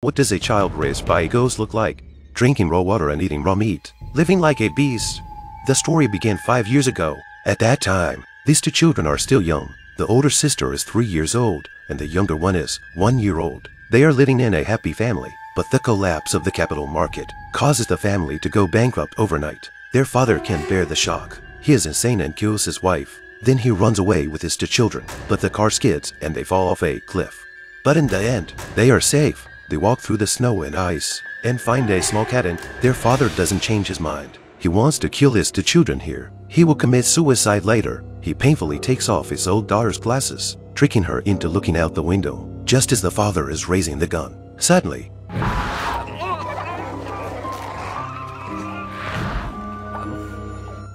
What does a child raised by a ghost look like? Drinking raw water and eating raw meat. Living like a beast. The story began five years ago. At that time, these two children are still young. The older sister is three years old, and the younger one is one year old. They are living in a happy family, but the collapse of the capital market causes the family to go bankrupt overnight. Their father can't bear the shock. He is insane and kills his wife. Then he runs away with his two children, but the car skids and they fall off a cliff. But in the end, they are safe. They walk through the snow and ice and find a small cabin. Their father doesn't change his mind. He wants to kill his two children here. He will commit suicide later. He painfully takes off his old daughter's glasses, tricking her into looking out the window, just as the father is raising the gun. Suddenly,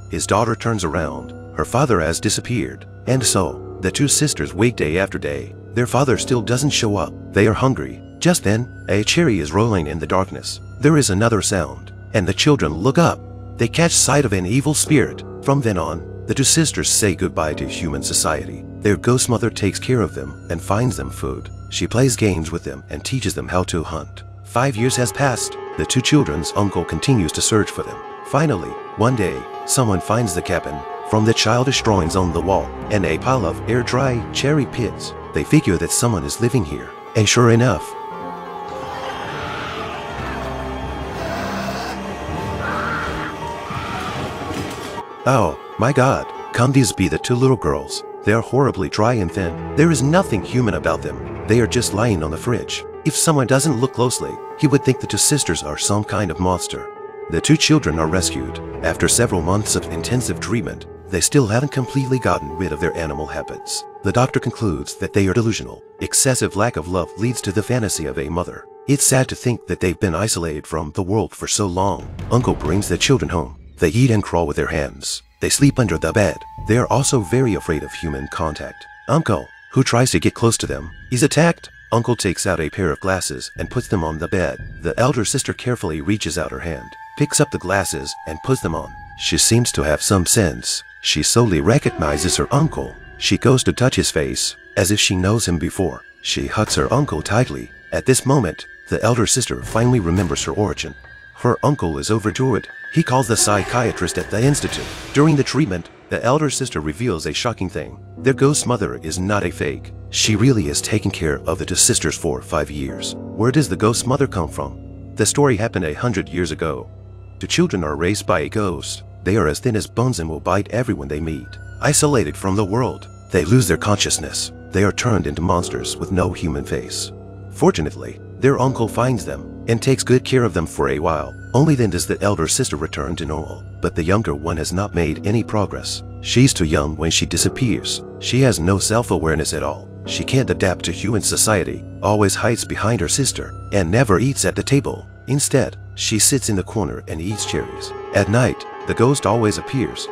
his daughter turns around. Her father has disappeared. And so, the two sisters wait day after day. Their father still doesn't show up. They are hungry. Just then, a cherry is rolling in the darkness. There is another sound, and the children look up. They catch sight of an evil spirit. From then on, the two sisters say goodbye to human society. Their ghost mother takes care of them and finds them food. She plays games with them and teaches them how to hunt. Five years has passed. The two children's uncle continues to search for them. Finally, one day, someone finds the cabin. From the childish drawings on the wall and a pile of air-dry cherry pits, they figure that someone is living here. And sure enough, Oh, my god, can these be the two little girls? They are horribly dry and thin. There is nothing human about them. They are just lying on the fridge. If someone doesn't look closely, he would think the two sisters are some kind of monster. The two children are rescued. After several months of intensive treatment, they still haven't completely gotten rid of their animal habits. The doctor concludes that they are delusional. Excessive lack of love leads to the fantasy of a mother. It's sad to think that they've been isolated from the world for so long. Uncle brings the children home. They eat and crawl with their hands. They sleep under the bed. They are also very afraid of human contact. Uncle, who tries to get close to them, is attacked. Uncle takes out a pair of glasses and puts them on the bed. The elder sister carefully reaches out her hand, picks up the glasses, and puts them on. She seems to have some sense. She slowly recognizes her uncle. She goes to touch his face, as if she knows him before. She hugs her uncle tightly. At this moment, the elder sister finally remembers her origin. Her uncle is overjoyed. He calls the psychiatrist at the institute. During the treatment, the elder sister reveals a shocking thing. Their ghost mother is not a fake. She really is taking care of the two sisters for five years. Where does the ghost mother come from? The story happened a hundred years ago. The children are raised by a ghost. They are as thin as bones and will bite everyone they meet. Isolated from the world, they lose their consciousness. They are turned into monsters with no human face. Fortunately, their uncle finds them and takes good care of them for a while. Only then does the elder sister return to normal. But the younger one has not made any progress. She's too young when she disappears. She has no self-awareness at all. She can't adapt to human society, always hides behind her sister, and never eats at the table. Instead, she sits in the corner and eats cherries. At night, the ghost always appears.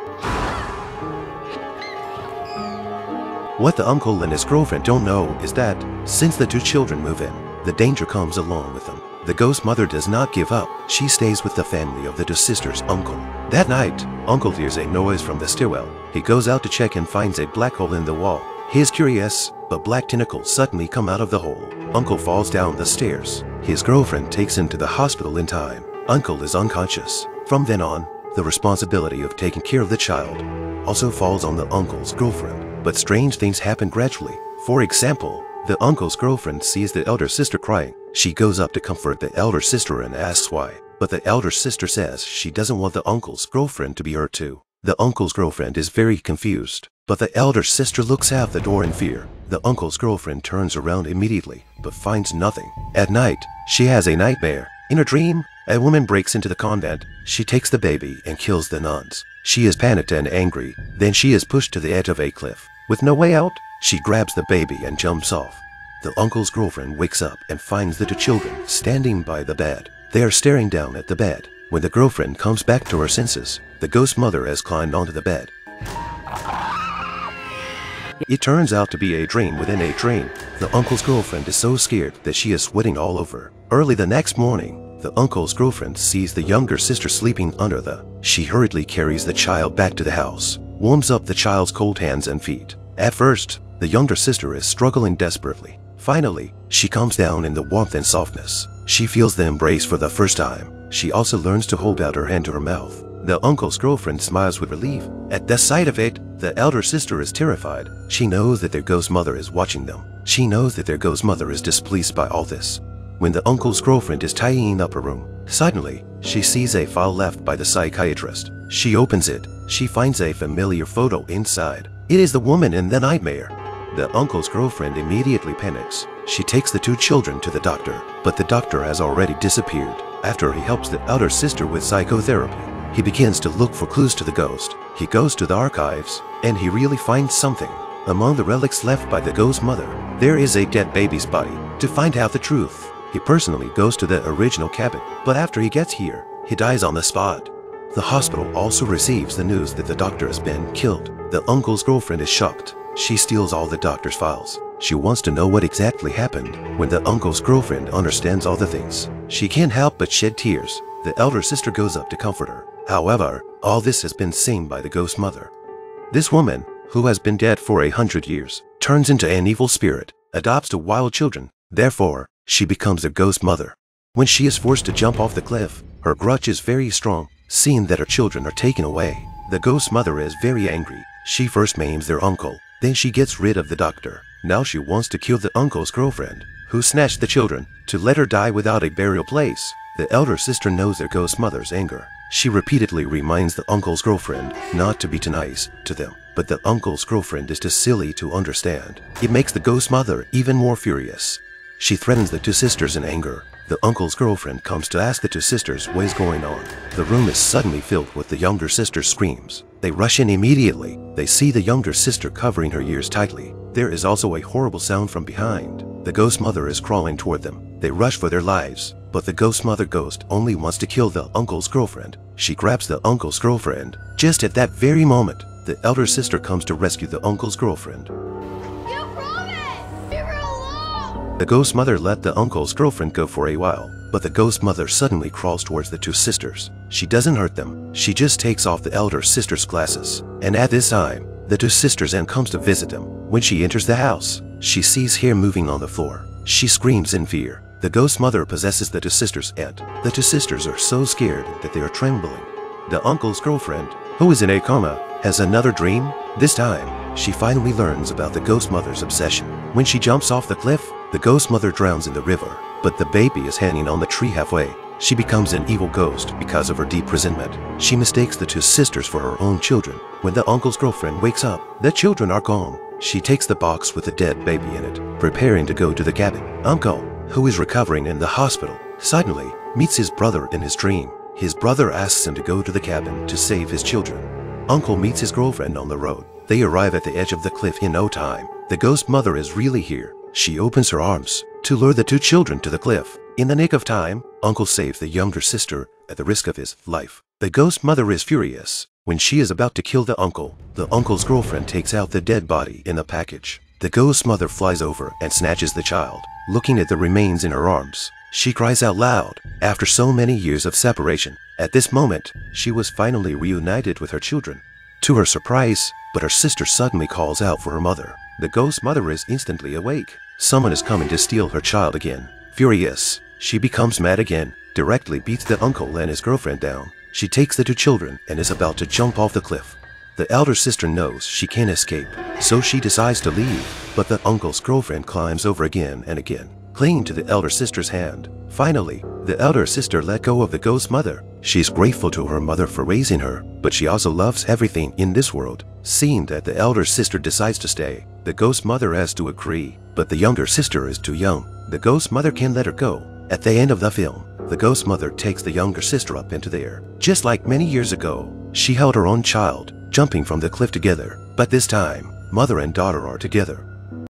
What the uncle and his girlfriend don't know is that since the two children move in, the danger comes along with them. The ghost mother does not give up. She stays with the family of the two sisters' uncle. That night, Uncle hears a noise from the stairwell. He goes out to check and finds a black hole in the wall. He is curious, but black tentacles suddenly come out of the hole. Uncle falls down the stairs. His girlfriend takes him to the hospital in time. Uncle is unconscious. From then on, the responsibility of taking care of the child also falls on the uncle's girlfriend. But strange things happen gradually. For example, the uncle's girlfriend sees the elder sister crying. She goes up to comfort the elder sister and asks why. But the elder sister says she doesn't want the uncle's girlfriend to be hurt too. The uncle's girlfriend is very confused. But the elder sister looks out the door in fear. The uncle's girlfriend turns around immediately, but finds nothing. At night, she has a nightmare. In her dream, a woman breaks into the convent. She takes the baby and kills the nuns. She is panicked and angry. Then she is pushed to the edge of a cliff. With no way out, she grabs the baby and jumps off. The uncle's girlfriend wakes up and finds the two children standing by the bed. They are staring down at the bed. When the girlfriend comes back to her senses, the ghost mother has climbed onto the bed. It turns out to be a dream within a dream. The uncle's girlfriend is so scared that she is sweating all over. Early the next morning, the uncle's girlfriend sees the younger sister sleeping under the. She hurriedly carries the child back to the house, warms up the child's cold hands and feet. At first, the younger sister is struggling desperately. Finally, she calms down in the warmth and softness. She feels the embrace for the first time. She also learns to hold out her hand to her mouth. The uncle's girlfriend smiles with relief. At the sight of it, the elder sister is terrified. She knows that their ghost mother is watching them. She knows that their ghost mother is displeased by all this. When the uncle's girlfriend is tidying up her room, suddenly, she sees a file left by the psychiatrist. She opens it. She finds a familiar photo inside. It is the woman in the nightmare. The uncle's girlfriend immediately panics. She takes the two children to the doctor, but the doctor has already disappeared. After he helps the elder sister with psychotherapy, he begins to look for clues to the ghost. He goes to the archives, and he really finds something. Among the relics left by the ghost mother, there is a dead baby's body. To find out the truth, he personally goes to the original cabin, but after he gets here, he dies on the spot. The hospital also receives the news that the doctor has been killed. The uncle's girlfriend is shocked. She steals all the doctor's files. She wants to know what exactly happened. When the uncle's girlfriend understands all the things, she can't help but shed tears. The elder sister goes up to comfort her. However, all this has been seen by the ghost mother. This woman, who has been dead for a hundred years, turns into an evil spirit, adopts two wild children. Therefore, she becomes a ghost mother. When she is forced to jump off the cliff, her grudge is very strong, seeing that her children are taken away. The ghost mother is very angry. She first maims their uncle, then she gets rid of the doctor. Now she wants to kill the uncle's girlfriend, who snatched the children, to let her die without a burial place. The elder sister knows their ghost mother's anger. She repeatedly reminds the uncle's girlfriend not to be too nice to them, but the uncle's girlfriend is too silly to understand. It makes the ghost mother even more furious. She threatens the two sisters in anger. The uncle's girlfriend comes to ask the two sisters what is going on. The room is suddenly filled with the younger sister's screams. They rush in immediately. They see the younger sister covering her ears tightly. There is also a horrible sound from behind. The ghost mother is crawling toward them. They rush for their lives. But the ghost mother ghost only wants to kill the uncle's girlfriend. She grabs the uncle's girlfriend. Just at that very moment, the elder sister comes to rescue the uncle's girlfriend. The ghost mother let the uncle's girlfriend go for a while, but the ghost mother suddenly crawls towards the two sisters. She doesn't hurt them, she just takes off the elder sister's glasses. And at this time, the two sisters and comes to visit them. When she enters the house, she sees hair moving on the floor. She screams in fear. The ghost mother possesses the two sisters and the two sisters are so scared that they are trembling. The uncle's girlfriend, who is in a coma, has another dream. This time, she finally learns about the ghost mother's obsession. When she jumps off the cliff, the ghost mother drowns in the river, but the baby is hanging on the tree halfway. She becomes an evil ghost because of her deep resentment. She mistakes the two sisters for her own children. When the uncle's girlfriend wakes up, the children are gone. She takes the box with the dead baby in it, preparing to go to the cabin. Uncle, who is recovering in the hospital, suddenly meets his brother in his dream. His brother asks him to go to the cabin to save his children. Uncle meets his girlfriend on the road. They arrive at the edge of the cliff in no time. The ghost mother is really here. She opens her arms to lure the two children to the cliff. In the nick of time, Uncle saves the younger sister at the risk of his life. The ghost mother is furious. When she is about to kill the uncle, the uncle's girlfriend takes out the dead body in a package. The ghost mother flies over and snatches the child. Looking at the remains in her arms, she cries out loud. After so many years of separation, at this moment, she was finally reunited with her children. To her surprise, but her sister suddenly calls out for her mother. The ghost mother is instantly awake. Someone is coming to steal her child again. Furious, she becomes mad again, directly beats the uncle and his girlfriend down. She takes the two children and is about to jump off the cliff. The elder sister knows she can't escape, so she decides to leave, but the uncle's girlfriend climbs over again and again, clinging to the elder sister's hand. Finally, the elder sister let go of the ghost mother. She is grateful to her mother for raising her, but she also loves everything in this world. Seeing that the elder sister decides to stay, the ghost mother has to agree, but the younger sister is too young. The ghost mother can let her go. At the end of the film, the ghost mother takes the younger sister up into the air. Just like many years ago, she held her own child, jumping from the cliff together. But this time, mother and daughter are together.